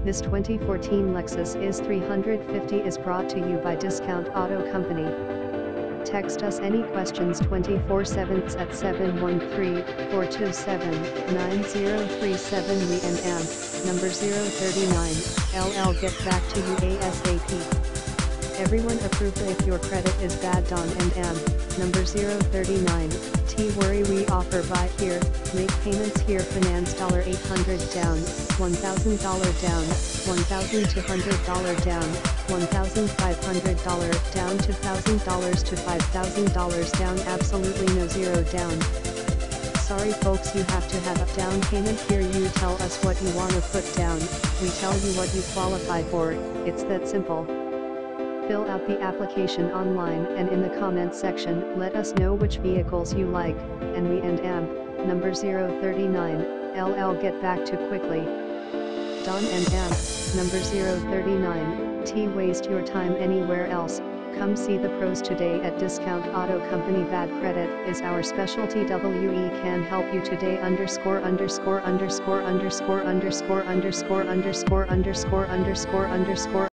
This 2014 Lexus IS 350 is brought to you by Discount Auto Company. Text us any questions 24-7 at 713-427-9037 we and number 039, LL get back to you ASAP. Everyone approved if your credit is bad Don and am, number 039, T worry we offer buy here, make payments here finance $800 down, $1,000 down, $1,200 down, $1,500 down to $1,000 to $5,000 down absolutely no zero down. Sorry folks you have to have a down payment here you tell us what you wanna put down, we tell you what you qualify for, it's that simple. Fill out the application online and in the comments section let us know which vehicles you like, and we and am, number 039, LL get back to quickly. Don and am, number 039, T waste your time anywhere else, come see the pros today at Discount Auto Company Bad credit is our specialty WE can help you today underscore underscore underscore underscore underscore underscore underscore underscore underscore underscore